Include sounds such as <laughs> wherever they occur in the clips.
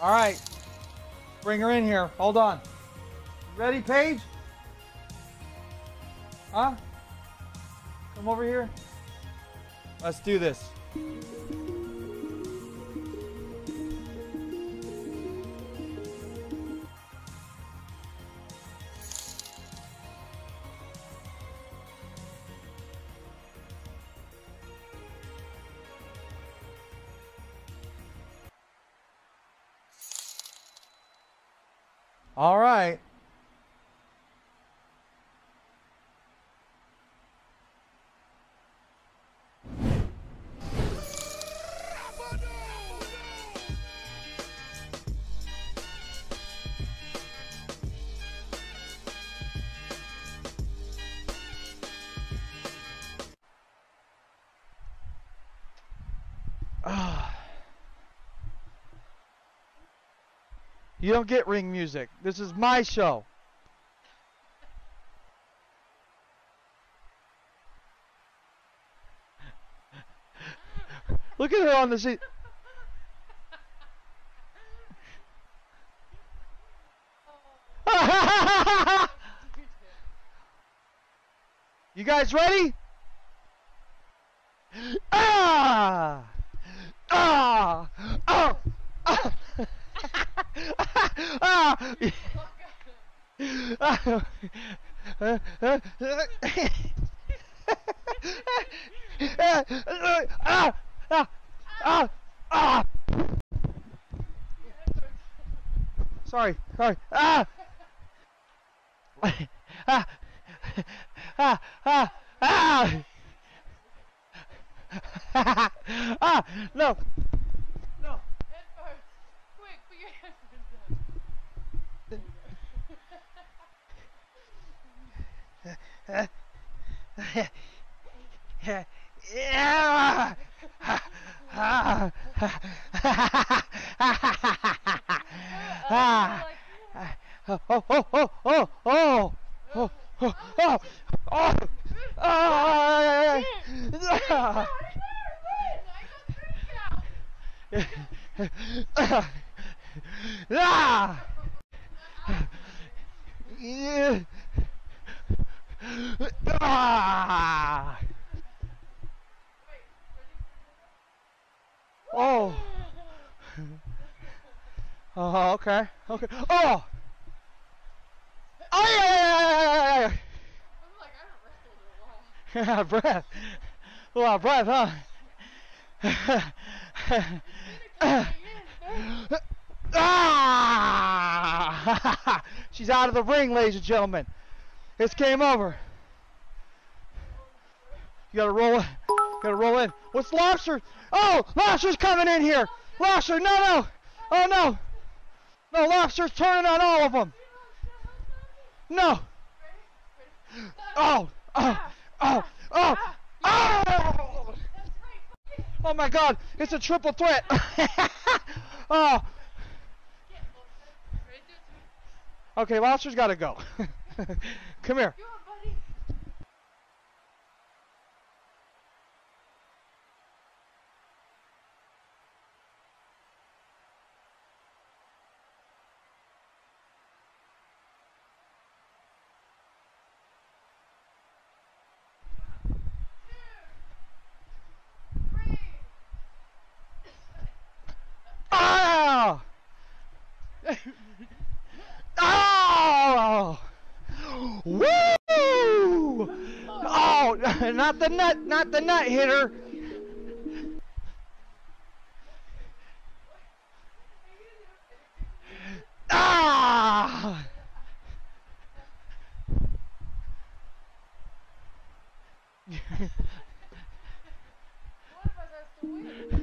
All right. Bring her in here. Hold on. Ready, Paige? Huh? Come over here. Let's do this. All right. You don't get ring music. This is my show. <laughs> Look at her on the seat. <laughs> you guys ready? Ah! Ah! Ah! Ah! Ah! ah! Ah! Ah! Ah! Sorry, sorry. Ah! ah! Ah! Ah! Ah! ah! No! No! Head first. Quick, put your headphones on. Yeah! Ah! Oh, oh, oh, oh, oh, oh, oh, oh, oh, oh, ah! Ah! Yeah. Ah! Oh. Oh, okay. Okay. Oh. Oh yeah, yeah, yeah, yeah, I'm like, <laughs> I yeah. breath. Of breath, huh? <laughs> ah! <laughs> She's out of the ring, ladies and gentlemen. It's game over. You gotta roll in. Gotta roll in. What's Lobster? Oh, Lobster's coming in here. Lobster, no, no. Oh, no. No, Lobster's turning on all of them. No. Oh, oh, oh, oh, oh. Oh my God, it's a triple threat. <laughs> oh, okay, Lobster's gotta go. <laughs> Come here. Go on, buddy. Oh! Oh! Woo! Oh, <laughs> not the nut, not the nut hitter. Ah! <laughs>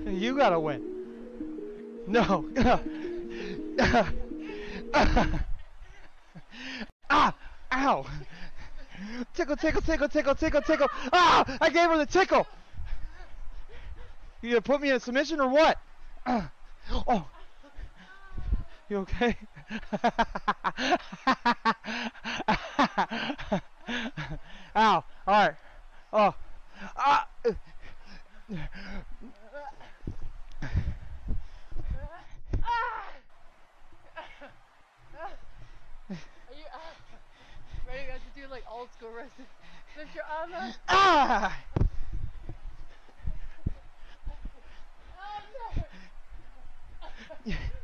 You gotta win. No. <laughs> ah! Ow! Tickle, tickle, tickle, tickle, tickle, tickle. Ah! I gave her the tickle. You gonna put me in submission or what? Ah. <clears throat> Oh. You okay? <laughs> Ow! All right. Oh. Ah. do like old school wrestling. Lift your arm up. Ah! <laughs> Oh no! <laughs>